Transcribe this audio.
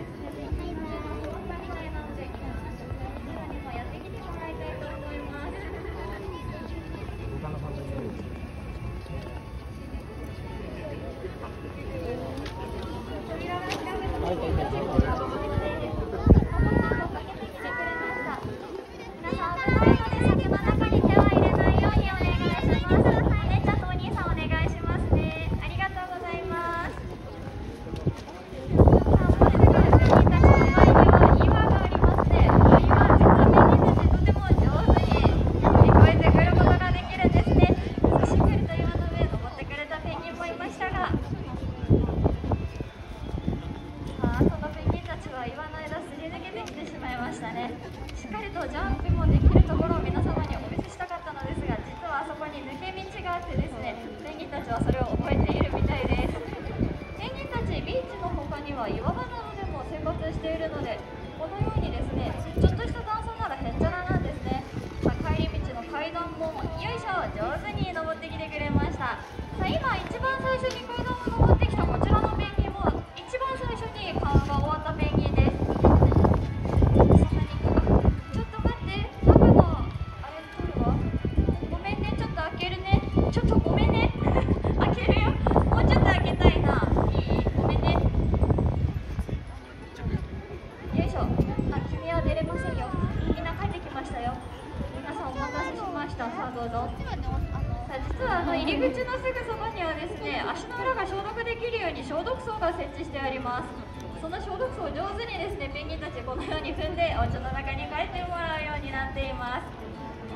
い。はいるとジャンプもできるところを皆様にお見せしたかったのですが実はあそこに抜け道があってですねペンギンたちはそれを覚えているみたいですペンギンたちビーチの他には岩場などでも生活しているのでこのようにですねちょっとした段差ならへっちゃらなんですね、さあ、帰り道の階段もよいしょ上手に登ってきてくれました。さあ今一番最初にちょっとごめんね。開けるよ。もうちょっと開けたいな。いい。ごめんね。よいしょ。あ君は出れませんよ。みんな帰ってきましたよ。皆さんお待たせしました。さあどうぞ。さ実はあの入り口のすぐそばにはですね足の裏が消毒できるように消毒槽が設置してあります。その消毒槽を上手にですねペンギンたちこのように踏んでお家の中に帰ってもらうようになっています。